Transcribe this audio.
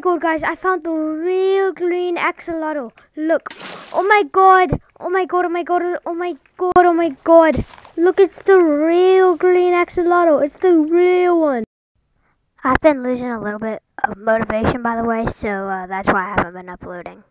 my god, guys, I found the real green axolotl. Look. Oh my god. Oh my god, oh my god, oh my god, oh my god. Look, it's the real green axolotl. It's the real one. I've been losing a little bit of motivation, by the way, so uh, that's why I haven't been uploading.